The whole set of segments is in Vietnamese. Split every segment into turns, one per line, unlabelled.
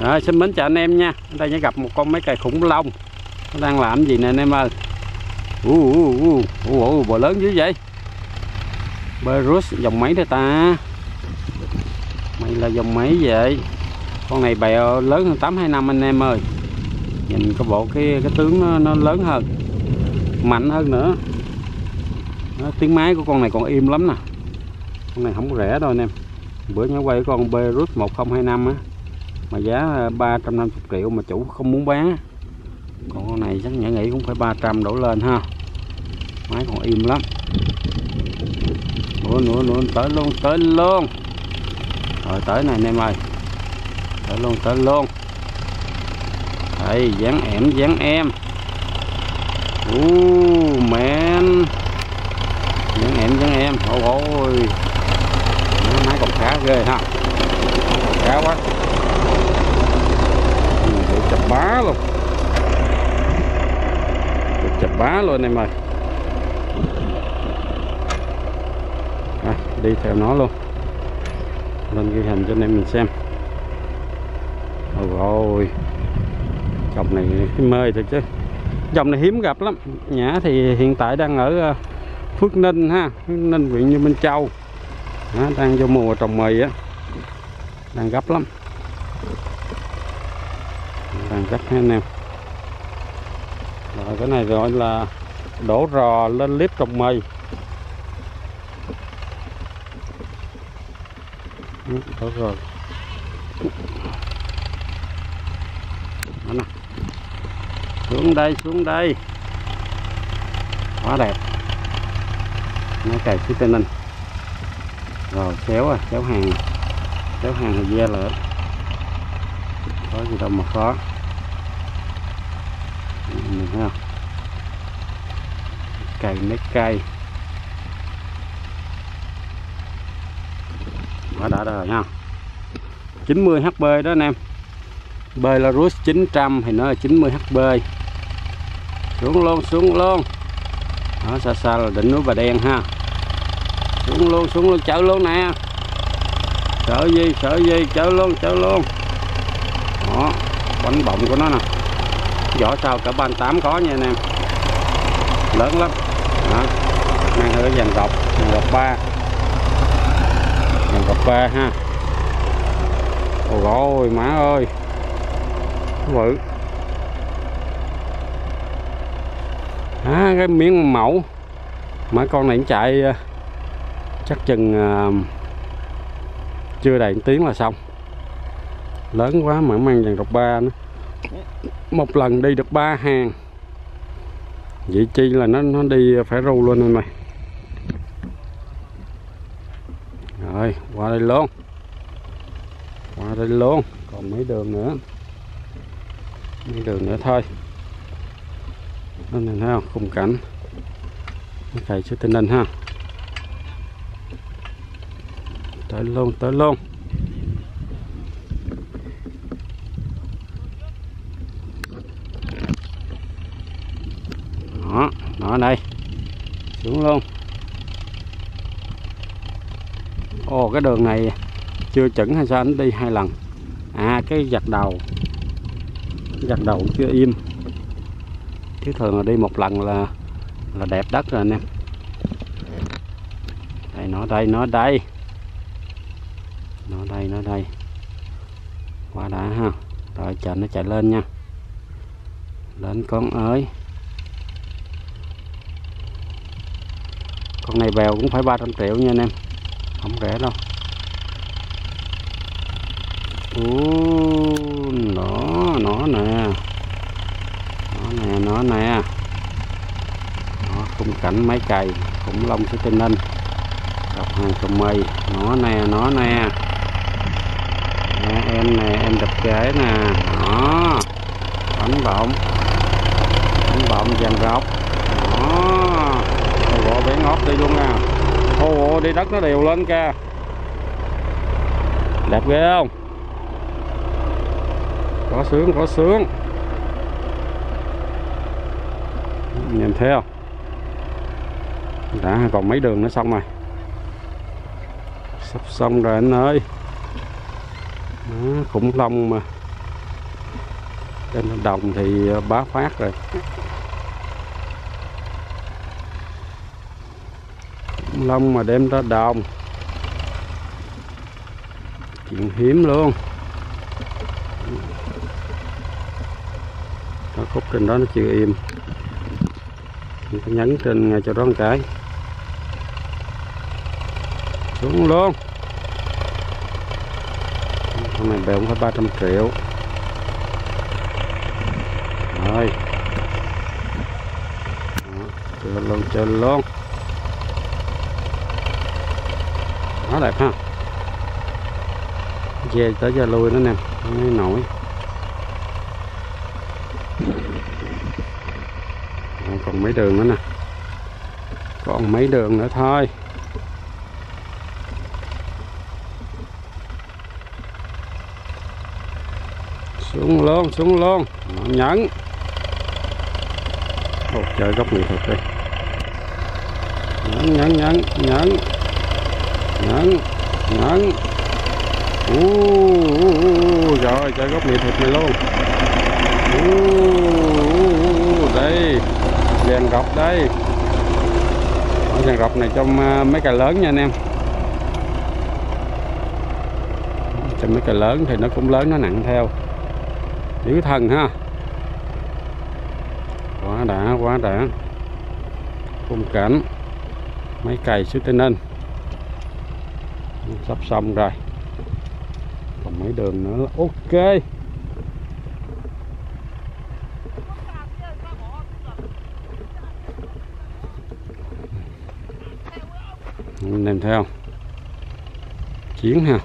Rồi, xin mến chào anh em nha. Ở đây sẽ gặp một con mấy cây khủng long. Nó đang làm gì nè anh em ơi. u u u u bò lớn dữ vậy. Berus dòng mấy đây ta? Mày là dòng mấy vậy? Con này bèo lớn hơn 825 anh em ơi. Nhìn cái bộ cái cái tướng nó, nó lớn hơn. Mạnh hơn nữa. Đó, tiếng máy của con này còn im lắm nè. Con này không rẻ đâu anh em. Bữa nhớ quay con Berus 1025 á mà giá à, 350 triệu mà chủ không muốn bán còn con này chắc nhảy nghĩ cũng phải 300 đổ lên ha. Máy còn im lắm. Nữa nữa nữa tới luôn tới luôn. Rồi tới này anh em ơi. Tới luôn tới luôn. Đây dán em dán em. Uh, man. Dán em dán em. Ôi ôi. Máy còn khá ghê ha. Khá quá bá luôn. Được chập bá luôn em ơi. À, đi theo nó luôn. Lên ghi hình cho anh em mình xem. Ôi dòng này mê thật chứ. Dòng này hiếm gặp lắm. Nhã thì hiện tại đang ở ờ, Phước Ninh ha. Phước Ninh huyện Như Minh Châu. Đó, đang vô mùa trồng mì á. Đang gấp lắm cắt gấp anh em. Rồi, cái này gọi là đổ rò lên clip trồng mì ừ, đổ rò. Đó xuống đây xuống đây. Quá đẹp. Nó cày phía tây ninh. Rồi, xéo à xéo hàng. Xéo hàng thì da lửa. Có gì đâu mà khó thấy không cây mấy cây. Quá đã rồi ha. 90 HP đó anh em. Belarus 900 thì nó là 90 HP xuống luôn xuống luôn. Đó, xa xa là đỉnh núi Bà Đen ha. Xuống luôn xuống luôn, chở luôn nè. Sợ gì sợ gì, chở luôn chở luôn. Đó, bánh bọng của nó nè vỏ sau cả ban tám có nha anh em. Lớn lắm. Đó. Mang hơi vàng gọc vàng gọc ba. Vàng gọc ba ha. Ôi rồi má ơi. Bự. À, cái miếng mẫu. Mà con này chạy à, chắc chừng uh, chưa đầy tiếng là xong. Lớn quá mà mang vàng gọc ba nữa một lần đi được ba hàng. Vậy chi là nó nó đi phải ru luôn anh mày. Rồi, qua đây luôn. Qua đây luôn. Còn mấy đường nữa. Mấy đường nữa thôi. Nên này thấy không? Khung cảnh. Thầy sẽ tình hình ha. Tới luôn tới luôn. Đó, đây. Xuống luôn. Ồ, cái đường này chưa chuẩn hay sao? Anh đi hai lần. À cái giặt đầu. Giặt đầu chưa im. Chứ thường là đi một lần là là đẹp đất rồi anh em. Đây, nó đây nó đây. Nó đây nó đây. Qua đã ha. Rồi, chờ nó chạy lên nha. Lên con ơi. Con này bèo cũng phải 300 triệu nha anh em. Không rẻ đâu. Ú, nó nó nè. Nó nè nó nè. Nó khung cảnh máy cày khủng long sẽ tinh ninh Đọc hàng trồng mây. Nó nè nó nè. Nè em nè em đập kế nè. Nó bánh bọng. Bánh bọng dàn rọc đó bộ bé ngót đi luôn à ô đi đất nó đều lên kìa. Đẹp ghê không? Có sướng có sướng. Nhìn thấy không? Đã còn mấy đường nữa xong rồi. Sắp xong rồi anh ơi. Đó, khủng long mà. Trên đồng thì ờ, bá phát rồi. Lông long mà đem ra đồng chuyện hiếm luôn. Nó khúc trên đó nó chưa im. Mình phải nhấn trên ngay cho đó một cái. Xuống luôn. Con này bèo cũng phải 300 triệu. Rồi. Đó, chơi luôn chơi luôn. Khá đẹp ha. Dê tới giờ lui nó nè mới nổi. Còn mấy đường nữa nè. Còn mấy đường nữa thôi. Xuống luôn xuống luôn. Nó nhẫn. Ồ, trời góc nghệ thuật đây nhẫn nhẫn nhẫn nhẫn nhẫn nhẫn u rồi chơi góc miệng thịt này luôn. U đây, đèn gọc đây. Ở đèn gọc này trong à, mấy cái lớn nha anh em. Trong mấy cái lớn thì nó cũng lớn, nó nặng theo. Chữ thần ha. Quá đã quá đã. Khung cảnh. Mấy cày xuống tây ninh sắp xong rồi. Còn mấy đường nữa. Là ok nên theo chiến ha.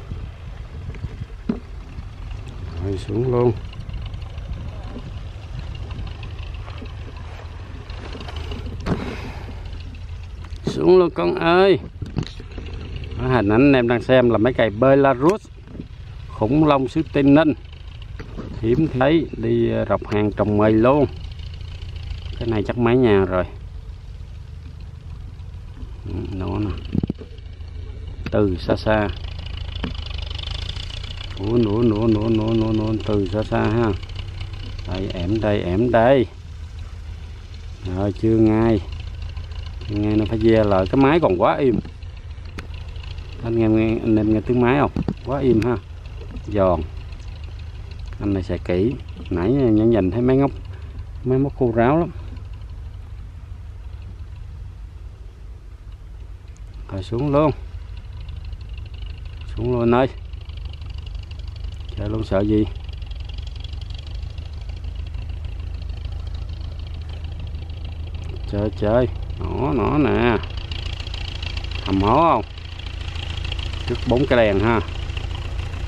Rồi, xuống luôn. Xuống luôn con ơi. Đó, hình ảnh anh em đang xem là mấy cây Belarus khủng long xứ Tây Ninh. Hiếm thấy đi rọc hàng trồng mây luôn. Cái này chắc mấy nhà rồi. Ừ, nó nè. Từ xa xa. Ủa nữa nữa nữa nữa nữa nữa từ xa xa ha. Đây ẻm đây ẻm đây. Rồi chưa ngay. Chưa ngay nó phải ve lại. Cái máy còn quá im anh nghe, nghe anh em nghe tiếng máy không? Quá im ha. Giòn. Anh này xài kỹ. Nãy nhẫn nhìn thấy mấy ngóc mấy móc khô ráo lắm. Rồi xuống luôn. Xuống luôn ơi. Chơi luôn sợ gì? Chơi chơi nó nó nè. Hầm hố không? Trước bốn cái đèn ha.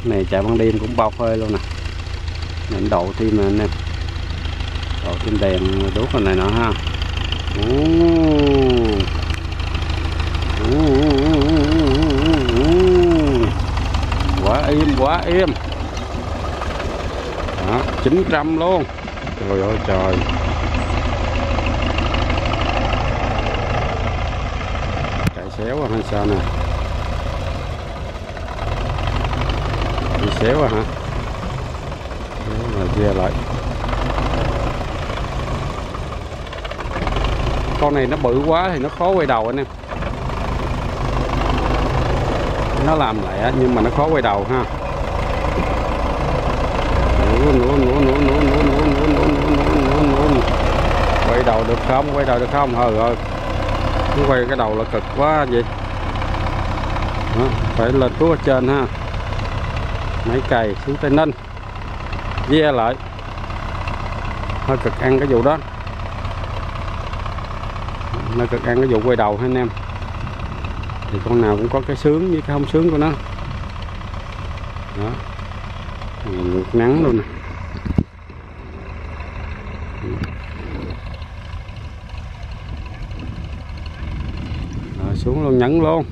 Này chạy ban đêm cũng bao phơi luôn nè. Nên độ thêm nè anh em đậu thêm đèn đốt cái này nữa ha. Quá im quá im. Đó, 900 luôn. Trời ơi trời. Chạy xéo à, hay sao nè. xéo à hả mà dè lại con này nó bự quá thì nó khó quay đầu anh em nó làm lẹ nhưng mà nó khó quay đầu ha quay đầu được không quay đầu được không hờ rồi quay cái đầu là cực quá vậy phải lên xuống ở trên ha mấy cày xuống tây ninh ve lại. Hơi cực ăn cái vụ đó. Nó cực ăn cái vụ quay đầu ha anh em. Thì con nào cũng có cái sướng với cái không sướng của nó. Đó. Ngược nắng luôn nè. Xuống luôn, nhấn luôn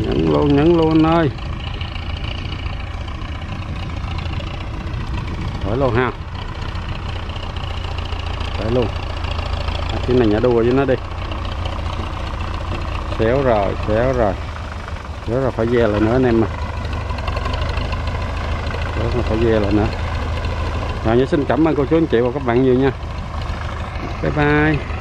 nhấn luôn nhấn luôn anh ơi. Khỏi luôn ha. Khỏi luôn. Cái này nhả đùa với nó đi. Xéo rồi xéo rồi. Xéo rồi phải ve lại nữa anh em mà là phải về lại nữa. Rồi, nhớ xin cảm ơn cô chú, anh chị và các bạn nhiều nha. Bye bye.